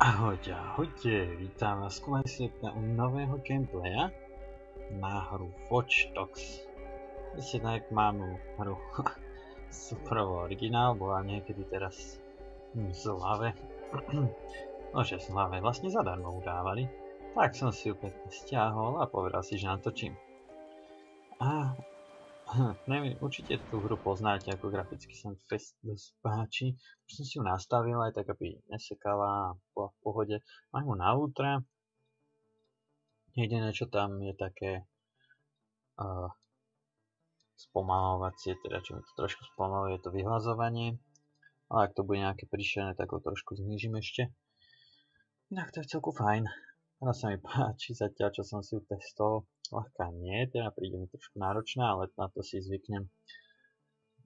Ahojte, ahojte, vítam vás konečne u nového gameplaya na hru Watch Dogs. Ešte tak mám hru super originál, bola niekedy teraz v zlave. No že zlave vlastne zadarmo udávali. Tak som si ju pekne stiahol a povedal si, že natočím. A neviem, určite tú hru poznáte, ako graficky sa fest páči. Už som si ju nastavil aj tak, aby nesekala a bola v pohode. Mám ju na ultra. Jediné, čo tam je také uh, spomalovacie, teda čo mi to trošku spomaluje, je to vyhlazovanie. Ale ak to bude nejaké príšerné, tak ho trošku znížim ešte. Inak to je celku fajn. Teraz sa mi páči zatiaľ, čo som si ju testoval ľahká nie, teda príde mi trošku náročná, ale na to si zvyknem.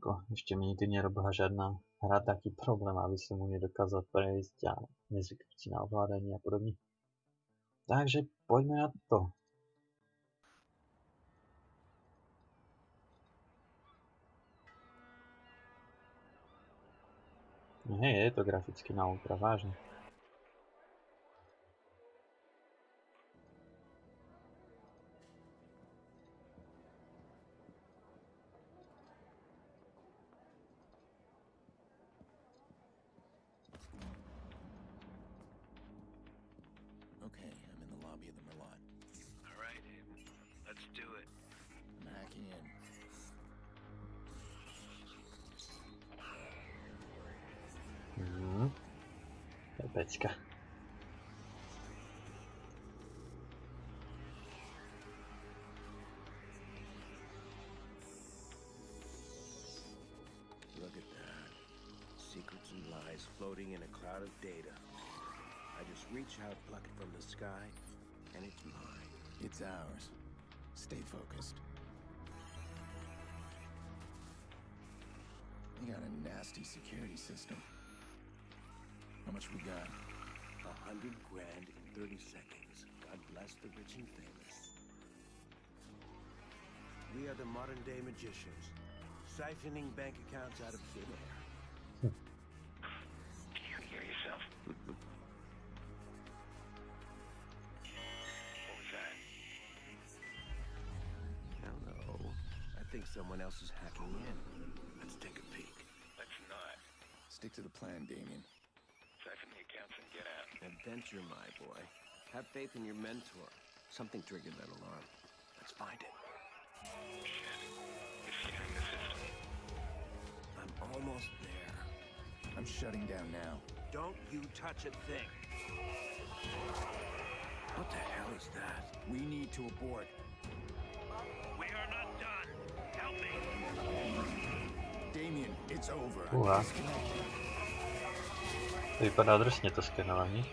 Ako, ešte mi nikdy nerobila žiadna hra taký problém, aby som mu nedokázal prejsť a nezvyknúť si na ovládanie a podobne. Takže poďme na to. No hej, je to graficky na ultra, vážne. Pecka. Look at that. Secrets and lies floating in a cloud of data. I just reach out, pluck it from the sky, and it's mine. It's ours. Stay focused. You got a nasty security system. How much we got? A hundred grand in 30 seconds. God bless the rich and famous. We are the modern day magicians, siphoning bank accounts out of thin air. Can you hear yourself? what was that? Hello. I think someone else is hacking in. Let's take a peek. Let's not. Stick to the plan, Damien. Siphon the accounts and get out. Adventure, my boy. Have faith in your mentor. Something triggered that alarm. Let's find it. Shit. You're scanning the system. I'm almost there. I'm shutting down now. Don't you touch a thing. What the hell is that? We need to abort. We are not done. Help me. Damien, it's over. Uha. I'm disconnected. To vypadá drsne to skenovanie.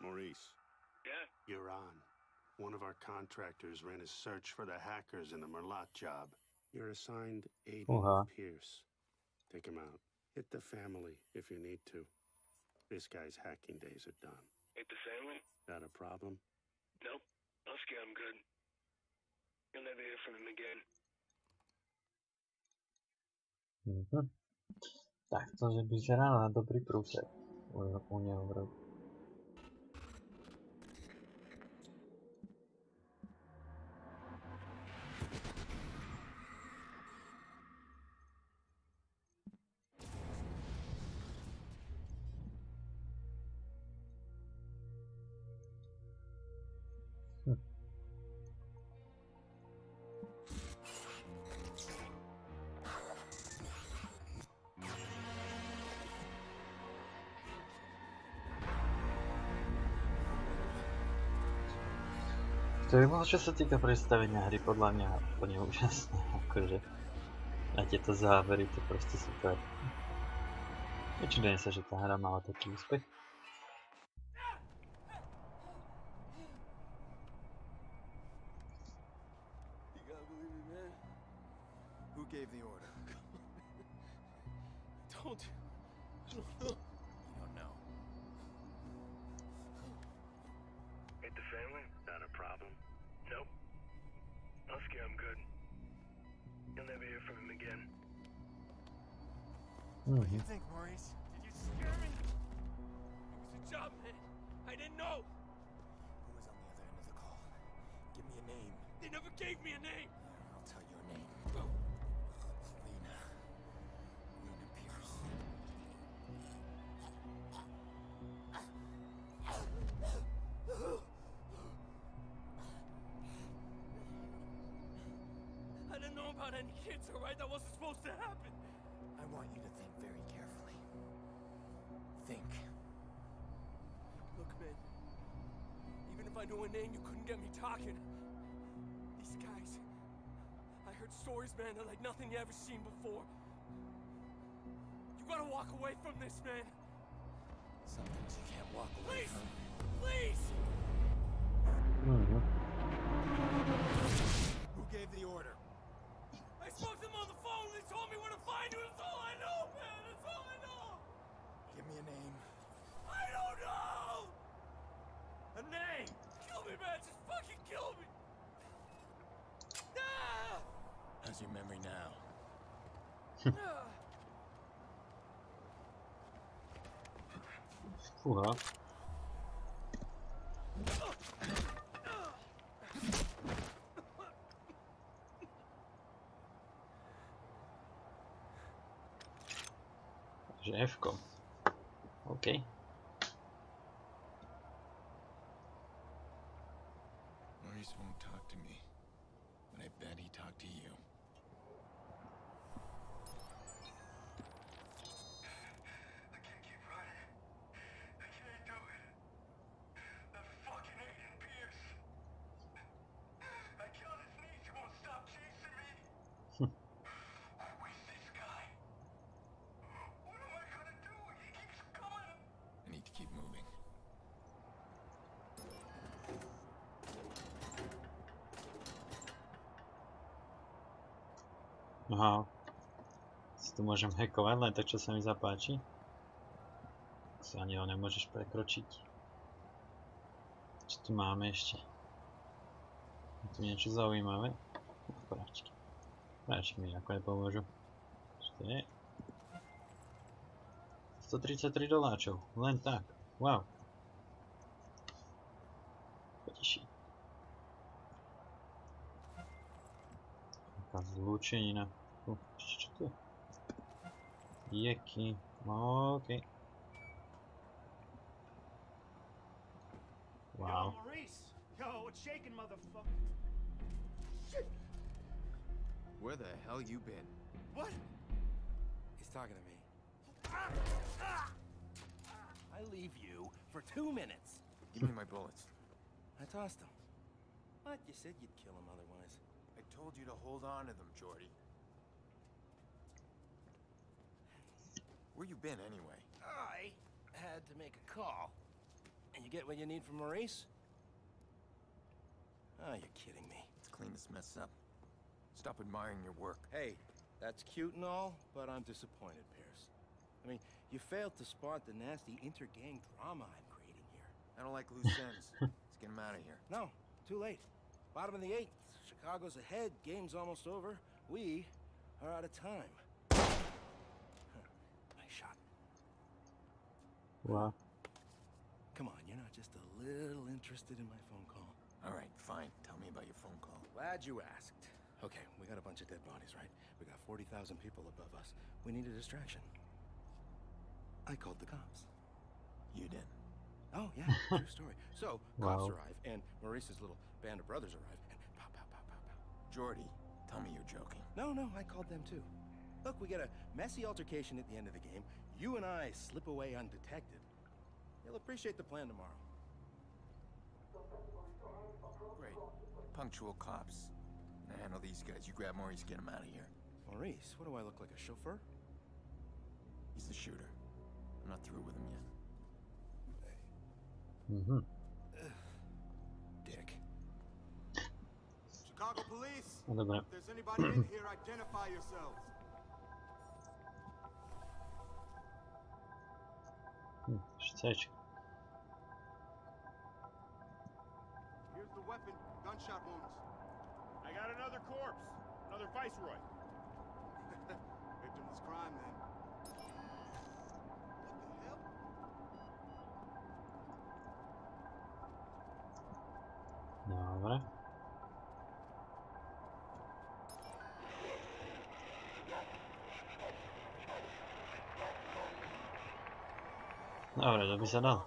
Maurice, Yeah? you're on. One of our contractors ran a search for the hackers in the Merlot job. You're assigned Aiden Uh-huh. Pierce. Take him out. Hit the family if you need to. This guy's hacking days are done. Hate the family? Got a problem? Nope. I'll scare him good. You'll never hear from him again. Mhm. Tak to, že vyzerá na dobrý prúsek u, u neho bolo, čo sa týka predstavenia hry, podľa mňa úplne úžasné, akože. A tieto závery, to proste super. Nečudujem sa, že tá hra mala taký úspech. Gave the order? Don't. You don't know. Hate the family? Hmm. What do you think, Maurice? Did you scare me? It was a job, man. I didn't know. Who was on the other end of the call? Give me a name. They never gave me a name. I'll tell you your name. Lena. Lena Pierce. I didn't know about any kids, alright? That wasn't supposed to happen. I want you to think very carefully. Think. Look, man. Even if I knew a name, you couldn't get me talking. These guys. I heard stories, man, that like nothing you ever seen before. You gotta walk away from this, man. Some things you can't walk away Please! from. Please! Mhm. Who gave the order? I spoke to them on the phone. They told me where to find you. A name. I don't know. A name. Kill me, man. Just fucking kill me. Ah! How's your memory now? Fúha. Takže F-ko. Okay. Aha. Si tu môžem hackovať len tak, čo sa mi zapáči. Sa ani ho nemôžeš prekročiť. Čo tu máme ešte? Je tu niečo zaujímavé? Práčky. Práčky mi ako nepomôžu. Čo to je? 133 doláčov. Len tak. Wow. Taká zlúčenina. Tu, ešte čo tu je? Jeky. OK. Wow. Yo, Maurice! Yo, what's shaking, motherfucker? Where the hell you been? What? He's talking to me. I leave you for two minutes. Give me my bullets. I tossed him. But You said you'd kill him otherwise. I told you to hold on to them, Jordy. Where you been anyway? I had to make a call. And you get what you need from Maurice? Oh, ah, you're kidding me. Let's clean this mess up. Stop admiring your work. Hey, that's cute and all, but I'm disappointed, Pierce. I mean, you failed to spot the nasty inter-gang drama I'm creating here. I don't like loose ends. Let's get him out of here. No, too late. Bottom of the eighth. Chicago's ahead. Game's almost over. We are out of time. Huh. Nice shot. Wow. Come on, you're not just a little interested in my phone call. All right, fine. Tell me about your phone call. Glad you asked. Okay, we got a bunch of dead bodies, right? We got 40,000 people above us. We need a distraction. I called the cops. You did. Oh, yeah, true story. So, cops Wow. arrive, and Maurice's little band of brothers arrive, Jordy, tell me you're joking. No, no, I called them too. Look, we get a messy altercation at the end of the game. You and I slip away undetected. You'll appreciate the plan tomorrow. Great. Punctual cops. Now handle these guys. You grab Maurice, get him out of here. Maurice, what do I look like, a chauffeur? He's the shooter. I'm not through with him yet. Mhm. Chicago police! No dobra. If there's anybody in here, identify yourselves. Hm, Cčko. Here's the weapon. Gunshot wounds. I got another corpse. Another viceroy. Victimless crime, then. What the hell? Dobre. Dobre, to by sa dal.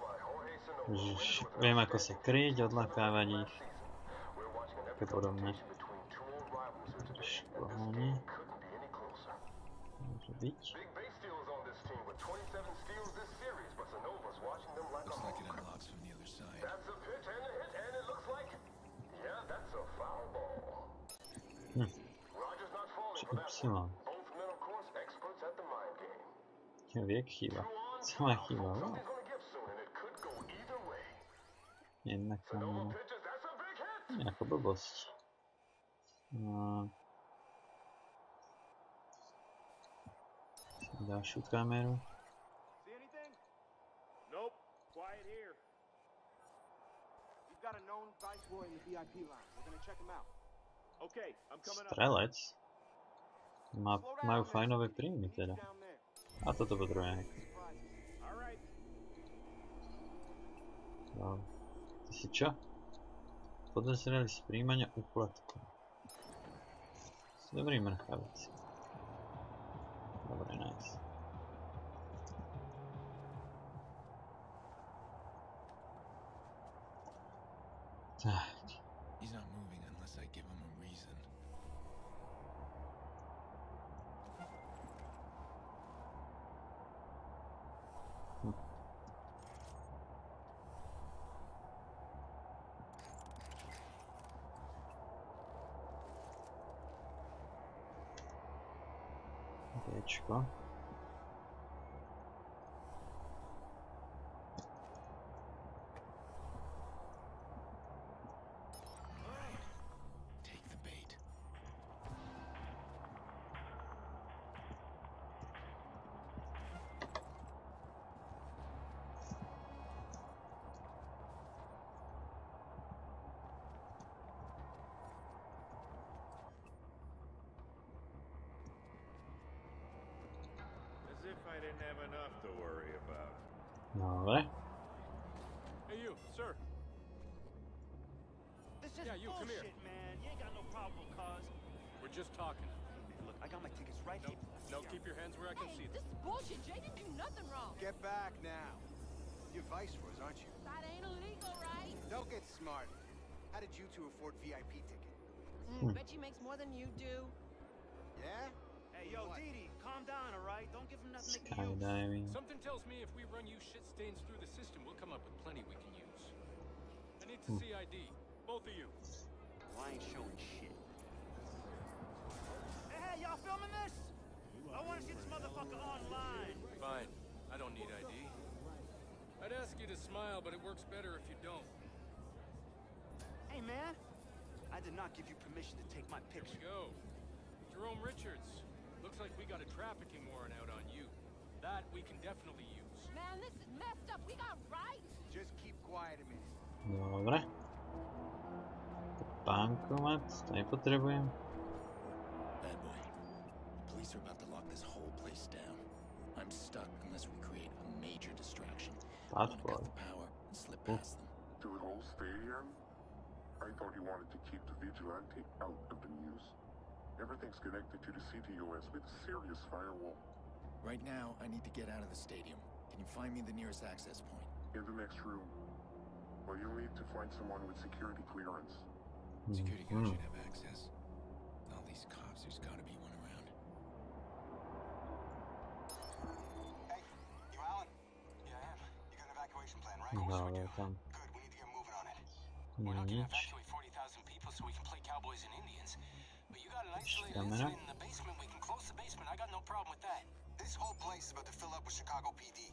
Už viem ako sa kryť, odlakávať ich. Také podobné. Trošku ohľadne. Môže byť. Looks like it unlocks from the other side. Hm. Či Y. Čo viek chýba? Co má chýba? No. Jednak tam... Nejaká blbosť. No. Ďalšiu kameru. Quiet here. We've got a known viceroy in the VIP line. We're gonna check him out. Okay, I'm coming up. Strelec. Down, majú fajnové príjmy teda. A toto potrebujem. Tisuća. podnosirali se primanja uplatka. Dobri mrhavac. Dobro, nice. Tak. счетчика. Didn't have enough to worry about. Dobre. Hey, you, sir. This is Yeah, you, come here. man. You ain't got no problem, cuz. We're just talking. Look, I got my tickets right No, here. no, keep your hands where I can Hey, see them. this is bullshit. Jay didn't do nothing wrong. Get back now. You're viceroys, aren't you? That ain't illegal, right? Don't get smart. How did you two afford VIP ticket? Mm, bet you makes more than you do. Yeah? Hey, yo, Didi, calm down, all right? Don't give him nothing to use. Skydiving. Something tells me if we run you shit stains through the system, we'll come up with plenty we can use. I need to Hmm. see ID. Both of you. Well, I ain't showing shit. Hey, hey, y'all filming this? I want to see this motherfucker online. Fine. I don't need ID. I'd ask you to smile, but it works better if you don't. Hey, man. I did not give you permission to take my Here we picture. go. Jerome Richards. Looks like we got a trafficking warrant out on you. That we can definitely use. Man, this is messed up. We got rights. Just keep quiet a minute. Dobre. Bankomat, to nepotrebujem. Bad boy. The police are about to lock this whole place down. I'm stuck unless we create a major distraction. I Bad want to boy. cut the power and slip Oh. past them. To the whole stadium? I thought you wanted to keep the vigilante out of the news. Everything's connected to the CTOS with a serious firewall. Right now, I need to get out of the stadium. Can you find me the nearest access point? In the next room. Well, you'll need to find someone with security clearance. Security guard should have access. All these cops, there's gotta be one around. Hey, you Alan? Yeah, I am. You got an evacuation plan, right? Dobre, tam Good, we need to get moving on it. nie nič. evacuate 40,000 people so we can play cowboys and Indians. One. In the basement, we can close the basement. I got no problem with that. This whole place is about to fill up with Chicago PD.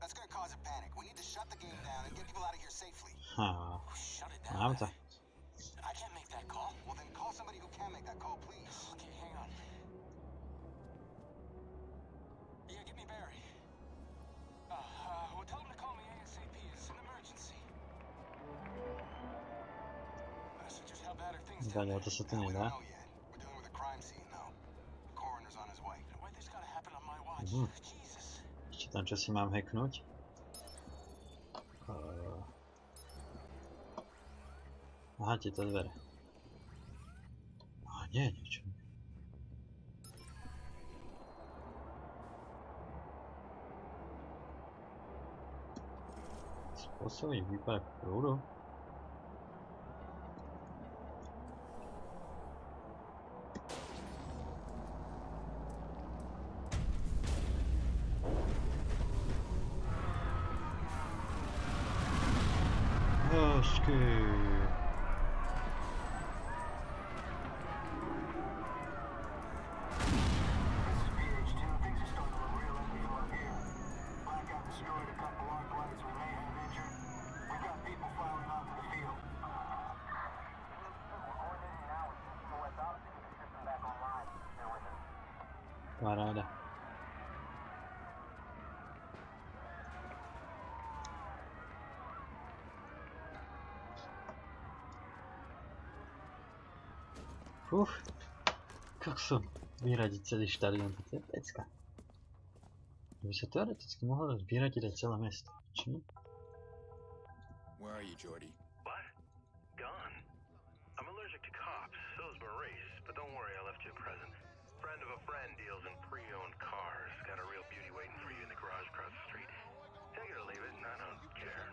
That's gonna cause a panic. We need to shut the game down and get people out of here safely. Huh. Shut it down. I, I can't make that call. Well, then call somebody who can make that call, please. Okay, hang on. Yeah, give me Barry. Uh, uh, well, tell him to call me ASAP. It's an emergency. I just things? On my watch? Mhm. Jesus. Ešte tam čo si mám hacknúť. Uh... Aha, tieto dvere. A nie, niečo. Spôsobiť výpadok prúdu? えー Uf, kokso, vyradiť celý štadión, to je pecka. By sa teoreticky mohlo vyradiť aj celé mesto, či nie? Where are you, Jordy? What? Gone. I'm allergic to cops, so is Maurice, but don't worry, I left you a present. Friend of a friend deals in pre-owned cars. Got a real beauty waiting for you in the garage across the street. Take it or leave it, I don't care.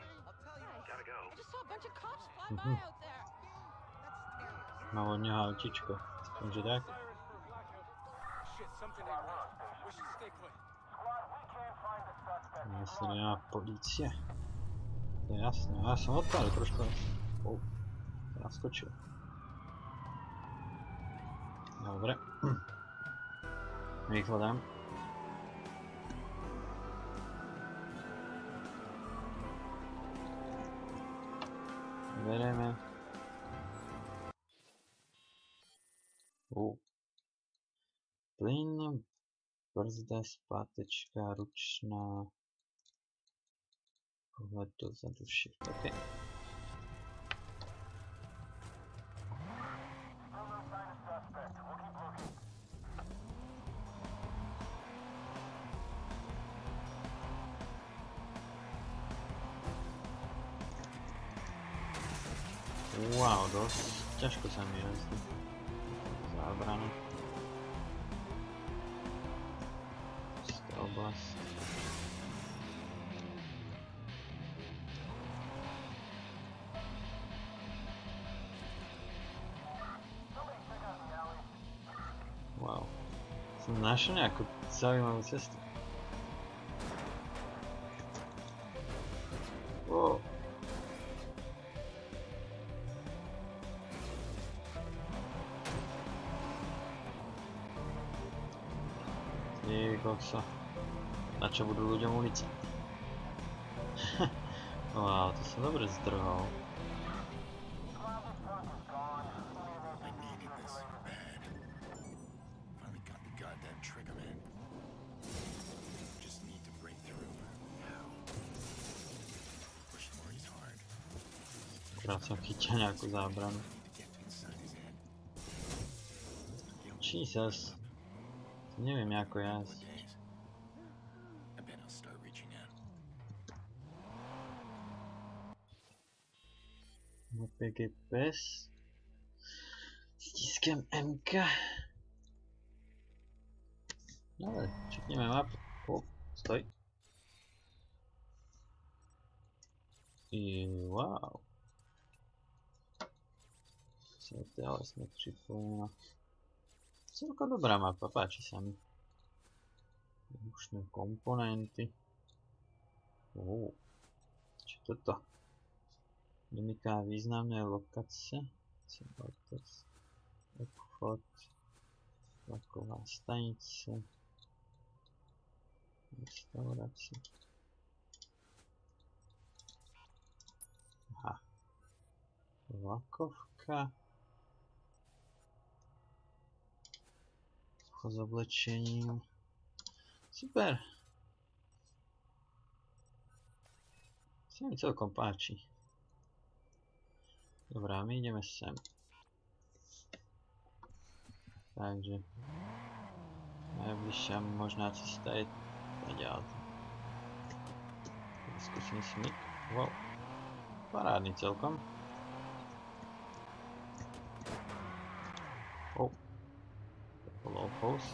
Gotta go. I just saw a bunch of cops fly Mhm. by out there. Mám od neho autičko, tak. We should stay clear. Nasledená polícia. To je jasné, ja som odpálil trošku. Oh, naskočil. Dobre. Rýchlo dám. Bereme. Plyn, brzda, patyczka, ruczna, Powrót do zadów się. Okay. Wow, dosyć ciężko sam jest. Zabrany. Wow. So national, I could sell you my system. Break through. How? Push Maurice hard. Akurát som chytil nejakú zábranu. Jesus. Neviem ako jazť. PGPS. Stiskem MK. Dobre, čekneme mapu. O, stoj. I wow. Svetelé sme pripojená. Celkom dobrá mapa, páči sa mi. Výbušné komponenty. Oh. Čo toto? Mimika významné lokace. Cybertex. Obchod. Vlaková stanice. Restaurácia. Aha. Vlakovka. Obchod s oblečením. Super. Sa mi celkom páči. Dobra, my idziemy z sem. Także... Najbliższa można coś stać. Понятно. Скучний смік. Вау. Парадний цілком. Оу. Лоу фоус.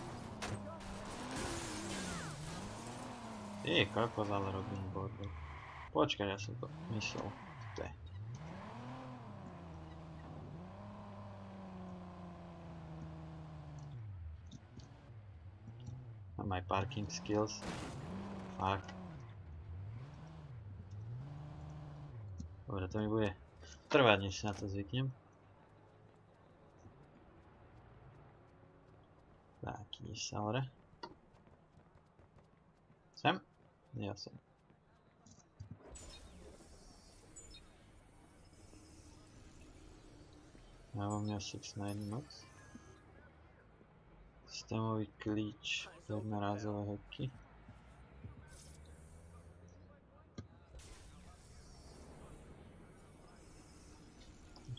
Эй, как казалось, Робин Борбер. Почка, я сюда не сел. Aj parking skills. Fakt. Dobre, to mi bude trvať, než si na to zvyknem. Tak, ideš sa hore. Sem? Ja. Ja mám mňa 6 na moc. Systémový klíč, jednorázové heky.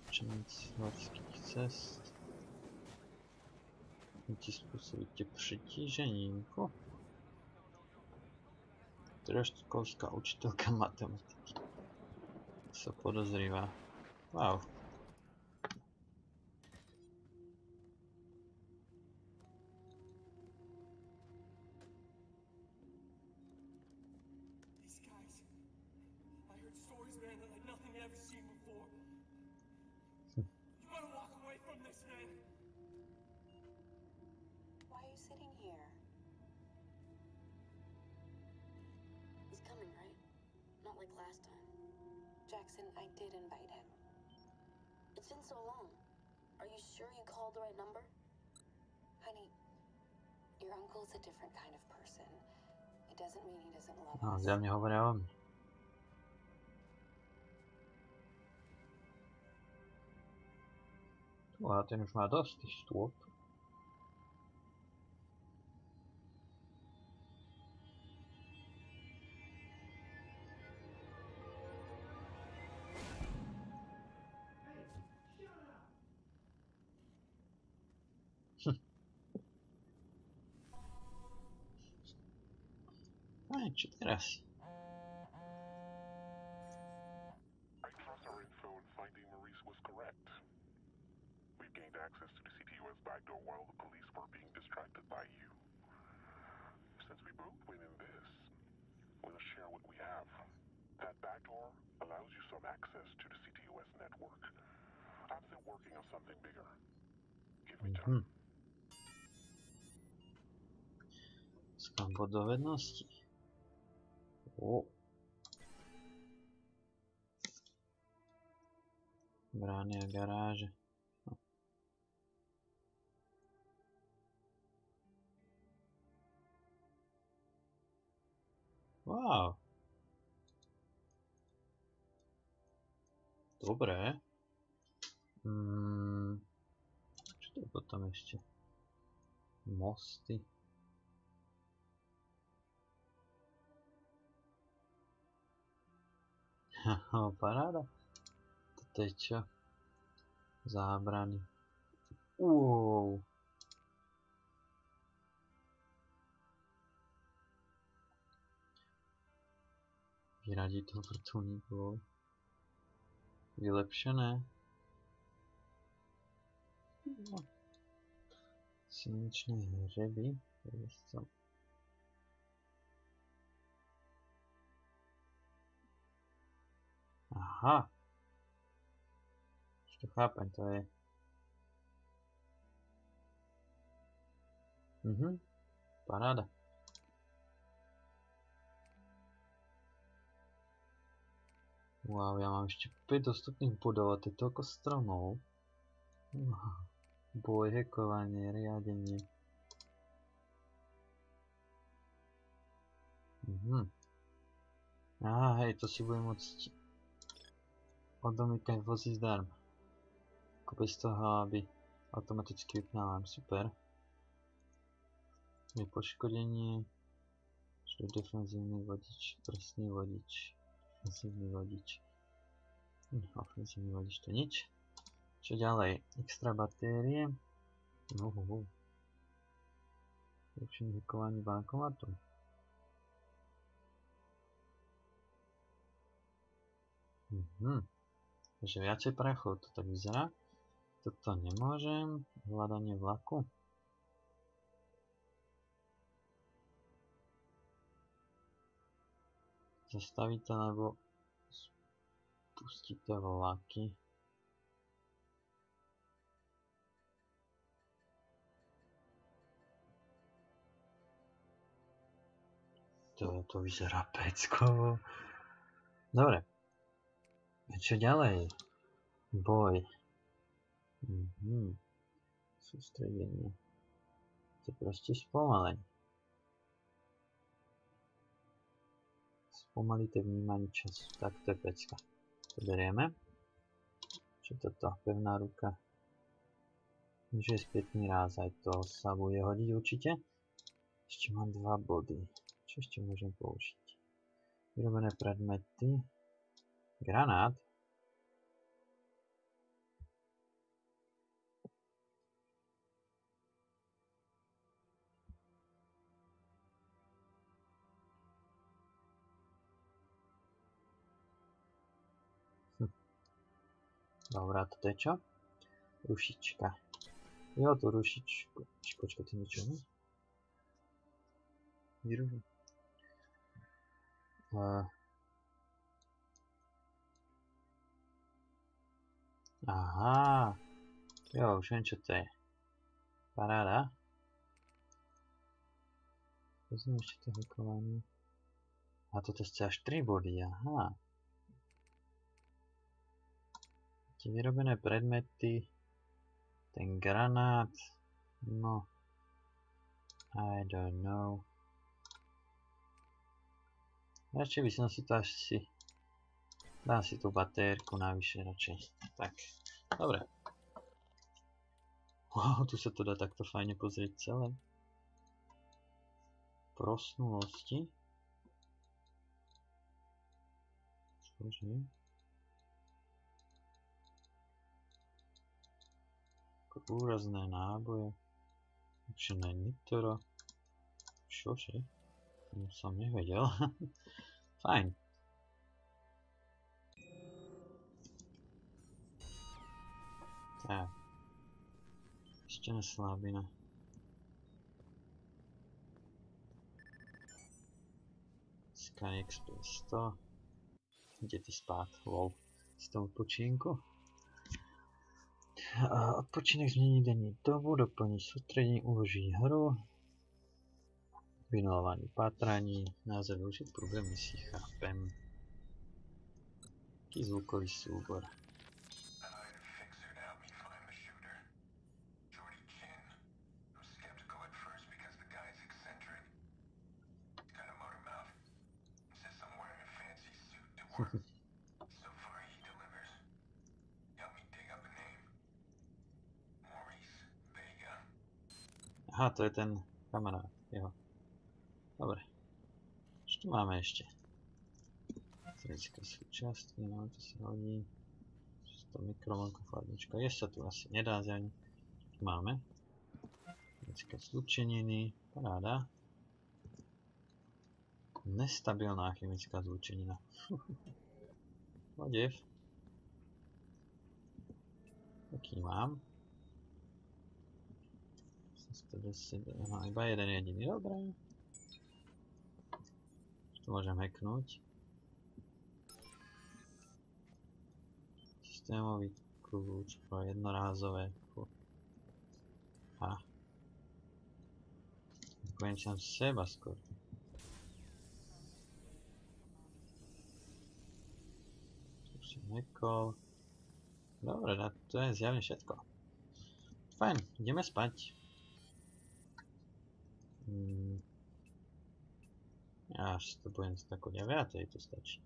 Učenic horských cest. Ti spôsobíte přetíženínko. Troškovská učiteľka matematiky. Sa podozrýva. Wow. You sitting here? He's coming, right? Not like last time. Jackson, I did invite him. It's been so long. Are you sure you called the right number? Honey, your uncle's a different kind of person. It doesn't mean he doesn't love No, us. za mňa hovoria on. Tu, a ten už má dosť tých stôp. Čo teraz? I trust our info in finding Maurice was correct. We've gained access to the CTOS backdoor while the police were being distracted by you. Since we both win in this, we'll share what we have. That backdoor allows you some access to the CTOS network. I'm still working on something bigger. Give me time. Skam. O. Brány a garáže. No. Wow. Dobré. Mm. Čo to potom ešte? Mosty. paráda. Toto je čo? Zábrany. Wow. Vyradiť vrtulníkov. Vylepšené. No. Silničné hřeby. Jezdcom. Aha. Už to chápem, to je... Mhm. Paráda. Wow, ja mám ešte 5 dostupných bodov a to je toľko stromov. Wow. Boj, hekovanie, riadenie. Mhm. Á, hej, to si budem môcť odomýkať vozy zdarma. Ako bez toho, aby automaticky vypnala. Super. Je poškodenie. Čo defenzívny vodič, prsný vodič, ofenzívny vodič. Hm, ofenzívny vodič to nič. Čo ďalej? Extra batérie. Uhu. Zlepšenie hackování bankomatu. Mhm. Takže viacej prechod, to tak vyzerá. Toto nemôžem. Hľadanie vlaku. Zastavíte alebo spustíte vlaky. To, to vyzerá peckovo. Dobre. A čo ďalej? Boj. Mhm. Sústredenie. To proste spomalej. Spomalíte vnímanie času. Tak to je pecka. To berieme. Čo toto? Pevná ruka. Že je spätný ráz, aj to sa bude hodiť určite. Ešte mám dva body. Čo ešte môžem použiť? Vyrobené predmety. Granát. Hm. Dobrá, toto je čo? Rušička. Jo, tú rušičku. Počkaj, to niečo, ne? Vyruším. Uh, aha. Jo, už viem, čo to je. Paráda. Pozrieme ešte to hakovanie. A toto ste až 3 body, aha. Tie vyrobené predmety. Ten granát. No. I don't know. Radšej by som si to asi... Dám si tú batérku navyše radšej. Tak, dobre. Wow, tu sa to dá takto fajne pozrieť celé. Prosnulosti. Čože? Úrazné náboje. Učené nitro. Čože? To som nevedel. Fajn. Tak. Ešte na slabina. Sky Express 100. Kde ty spát? Lol. Z toho počínku. A odpočinek zmení denní dobu, doplní sústredení, uloží hru, vynolování pátraní, název využiť problémy si chápem. Taký zvukový súbor. To je ten kamarát, jeho. Dobre. Čo tu máme ešte? Fyzická súčiastky, no to sa hodí. Čisto mikrovlnka, chladnička. Jesť sa tu asi nedá zjaň. Tu máme. Fyzické zlučeniny, paráda. Nestabilná chemická zlučenina. Odev. Taký mám. 110, aha, iba jeden jediný, dobré. Tu môžem hacknúť. Systémový kľúč pro jednorázové. A. Konečne seba skôr. Nekol. Dobre, to je zjavne všetko. Fajn, ideme spať. Hmm. Aż spróbuję z taką niewiatę i dostać.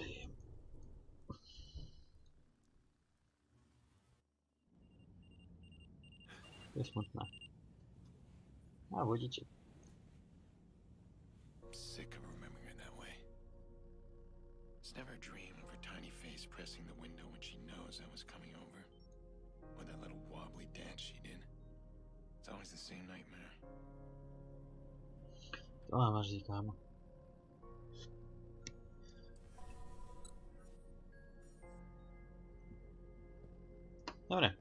Damn. Je smutné. A budíček. Sick of remembering her that way. It's never a dream of her tiny face pressing the window when she knows I was coming over. Or that little wobbly dance she did. It's always the same nightmare. To mám až říkám. Dobre,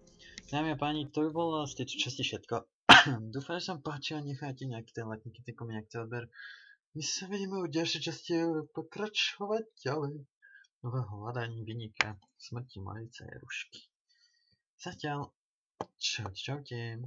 dámy a páni, to by bolo z tejto časti všetko. Dúfam, že sa vám páčilo, nechajte nejaký ten like, nejaký ten koment, nejaký odber. My sa vidíme u ďalšej časti pokračovať ďalej. Nové hľadanie vynika smrti malice Rušky. Zatiaľ, čaute, čaute.